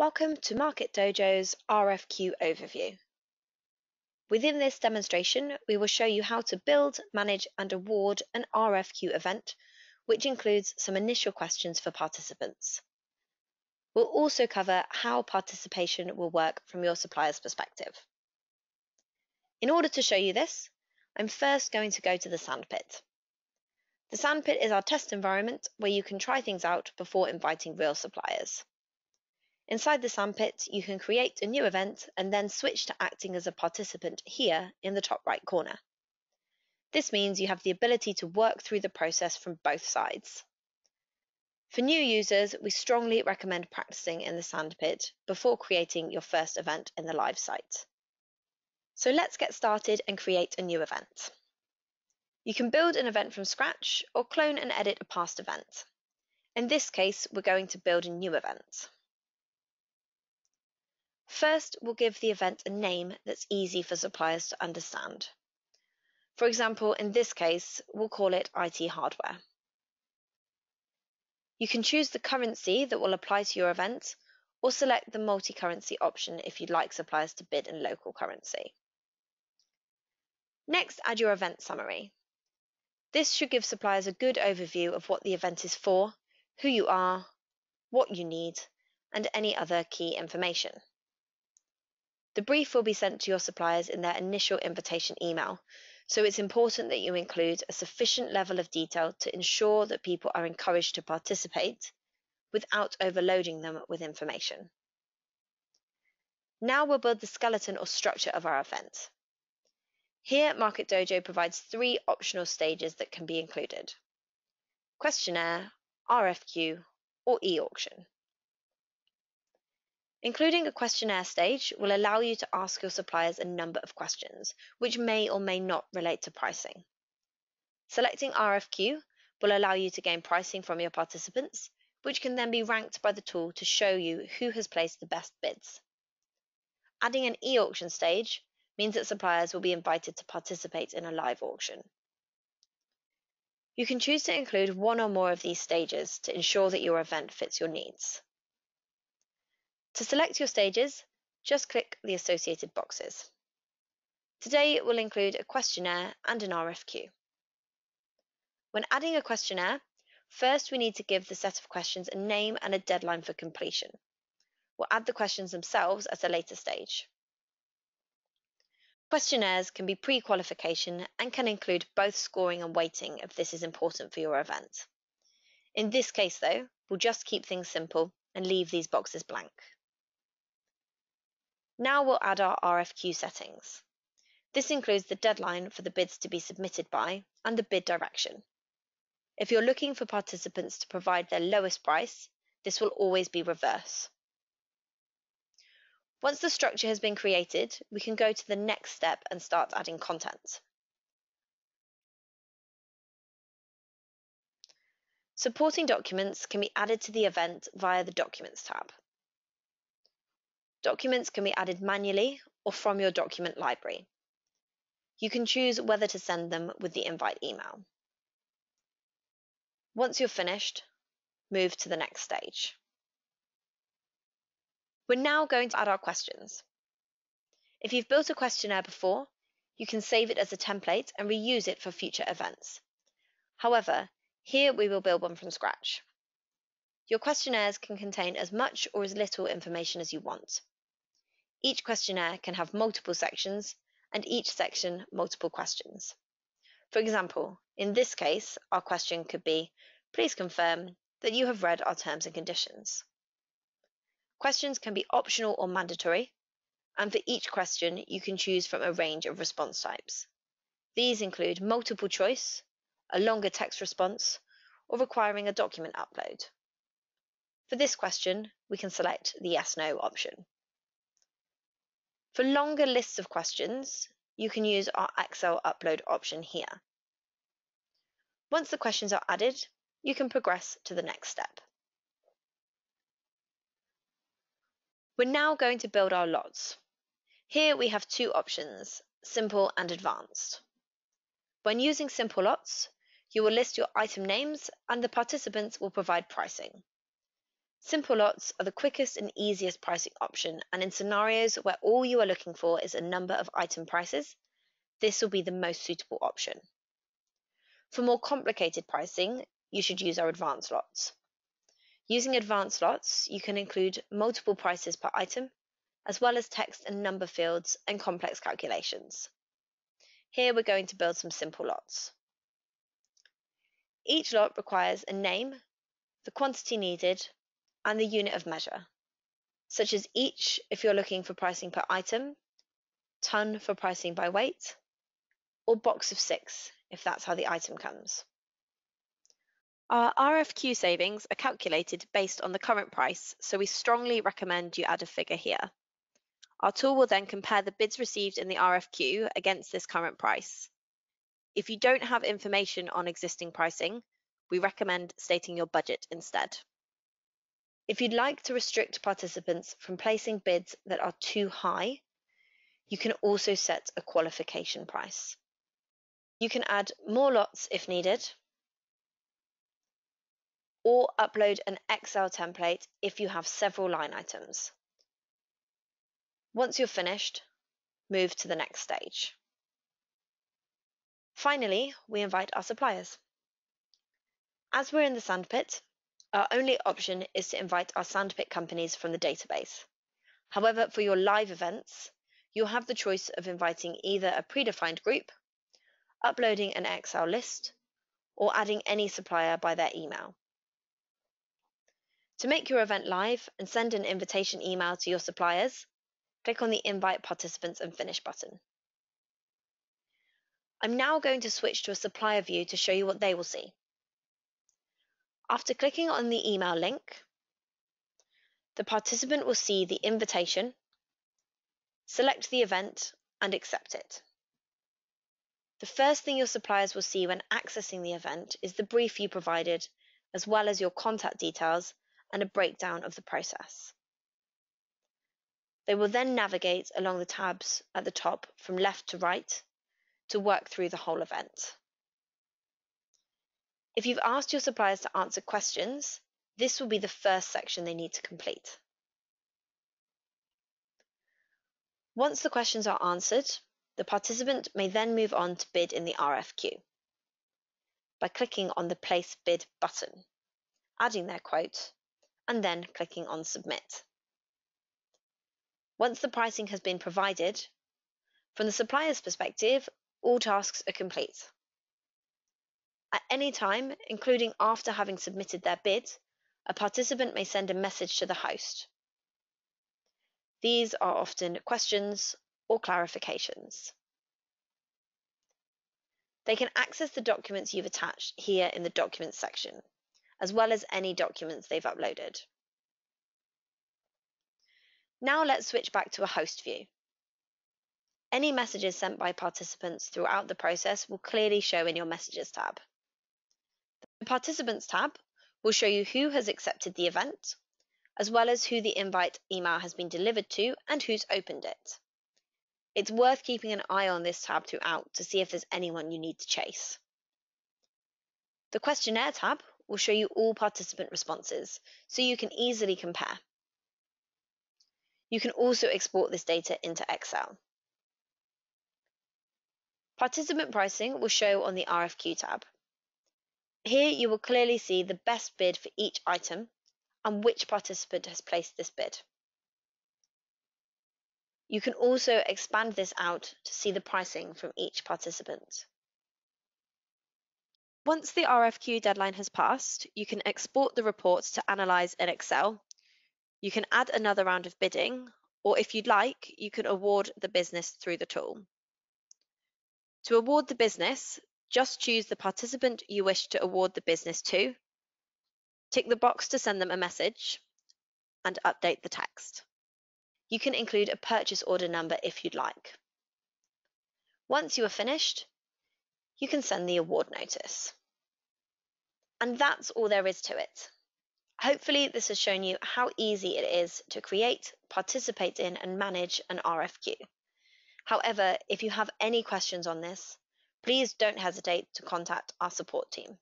Welcome to Market Dojo's RFQ overview. Within this demonstration, we will show you how to build, manage and award an RFQ event, which includes some initial questions for participants. We'll also cover how participation will work from your supplier's perspective. In order to show you this, I'm first going to go to the sandpit. The sandpit is our test environment where you can try things out before inviting real suppliers. Inside the sandpit, you can create a new event and then switch to acting as a participant here in the top right corner. This means you have the ability to work through the process from both sides. For new users, we strongly recommend practicing in the sandpit before creating your first event in the live site. So let's get started and create a new event. You can build an event from scratch or clone and edit a past event. In this case, we're going to build a new event. First, we'll give the event a name that's easy for suppliers to understand. For example, in this case, we'll call it IT hardware. You can choose the currency that will apply to your event or select the multi-currency option if you'd like suppliers to bid in local currency. Next, add your event summary. This should give suppliers a good overview of what the event is for, who you are, what you need, and any other key information. The brief will be sent to your suppliers in their initial invitation email, so it's important that you include a sufficient level of detail to ensure that people are encouraged to participate without overloading them with information. Now we'll build the skeleton or structure of our event. Here, Market Dojo provides three optional stages that can be included. Questionnaire, RFQ, or e-auction. Including a questionnaire stage will allow you to ask your suppliers a number of questions, which may or may not relate to pricing. Selecting RFQ will allow you to gain pricing from your participants, which can then be ranked by the tool to show you who has placed the best bids. Adding an e-auction stage means that suppliers will be invited to participate in a live auction. You can choose to include one or more of these stages to ensure that your event fits your needs. To select your stages, just click the associated boxes. Today it will include a questionnaire and an RFQ. When adding a questionnaire, first we need to give the set of questions a name and a deadline for completion. We'll add the questions themselves at a later stage. Questionnaires can be pre-qualification and can include both scoring and weighting if this is important for your event. In this case though, we'll just keep things simple and leave these boxes blank. Now we'll add our RFQ settings. This includes the deadline for the bids to be submitted by and the bid direction. If you're looking for participants to provide their lowest price, this will always be reverse. Once the structure has been created, we can go to the next step and start adding content. Supporting documents can be added to the event via the Documents tab. Documents can be added manually or from your document library. You can choose whether to send them with the invite email. Once you're finished, move to the next stage. We're now going to add our questions. If you've built a questionnaire before, you can save it as a template and reuse it for future events. However, here we will build one from scratch. Your questionnaires can contain as much or as little information as you want. Each questionnaire can have multiple sections and each section multiple questions. For example, in this case, our question could be, please confirm that you have read our terms and conditions. Questions can be optional or mandatory, and for each question, you can choose from a range of response types. These include multiple choice, a longer text response, or requiring a document upload. For this question, we can select the yes-no option. For longer lists of questions, you can use our Excel upload option here. Once the questions are added, you can progress to the next step. We're now going to build our lots. Here we have two options, simple and advanced. When using simple lots, you will list your item names and the participants will provide pricing. Simple lots are the quickest and easiest pricing option, and in scenarios where all you are looking for is a number of item prices, this will be the most suitable option. For more complicated pricing, you should use our advanced lots. Using advanced lots, you can include multiple prices per item, as well as text and number fields and complex calculations. Here we're going to build some simple lots. Each lot requires a name, the quantity needed, and the unit of measure, such as each if you're looking for pricing per item, ton for pricing by weight, or box of six if that's how the item comes. Our RFQ savings are calculated based on the current price, so we strongly recommend you add a figure here. Our tool will then compare the bids received in the RFQ against this current price. If you don't have information on existing pricing, we recommend stating your budget instead. If you'd like to restrict participants from placing bids that are too high, you can also set a qualification price. You can add more lots if needed, or upload an Excel template if you have several line items. Once you're finished, move to the next stage. Finally, we invite our suppliers. As we're in the sandpit, our only option is to invite our sandpit companies from the database. However, for your live events, you'll have the choice of inviting either a predefined group uploading an Excel list, or adding any supplier by their email. To make your event live and send an invitation email to your suppliers, click on the Invite Participants and Finish button. I'm now going to switch to a supplier view to show you what they will see. After clicking on the email link, the participant will see the invitation, select the event and accept it. The first thing your suppliers will see when accessing the event is the brief you provided, as well as your contact details and a breakdown of the process. They will then navigate along the tabs at the top from left to right to work through the whole event. If you've asked your suppliers to answer questions, this will be the first section they need to complete. Once the questions are answered, the participant may then move on to bid in the RFQ by clicking on the Place Bid button, adding their quote, and then clicking on Submit. Once the pricing has been provided, from the supplier's perspective, all tasks are complete. At any time, including after having submitted their bid, a participant may send a message to the host. These are often questions or clarifications. They can access the documents you've attached here in the Documents section, as well as any documents they've uploaded. Now let's switch back to a host view. Any messages sent by participants throughout the process will clearly show in your Messages tab. Participants tab will show you who has accepted the event, as well as who the invite email has been delivered to and who's opened it. It's worth keeping an eye on this tab throughout to see if there's anyone you need to chase. The questionnaire tab will show you all participant responses, so you can easily compare. You can also export this data into Excel. Participant pricing will show on the RFQ tab. Here you will clearly see the best bid for each item and which participant has placed this bid. You can also expand this out to see the pricing from each participant. Once the RFQ deadline has passed, you can export the reports to analyze in Excel. You can add another round of bidding, or if you'd like, you can award the business through the tool. To award the business, just choose the participant you wish to award the business to, tick the box to send them a message, and update the text. You can include a purchase order number if you'd like. Once you are finished, you can send the award notice. And that's all there is to it. Hopefully this has shown you how easy it is to create, participate in and manage an RFQ. However, if you have any questions on this, please don't hesitate to contact our support team.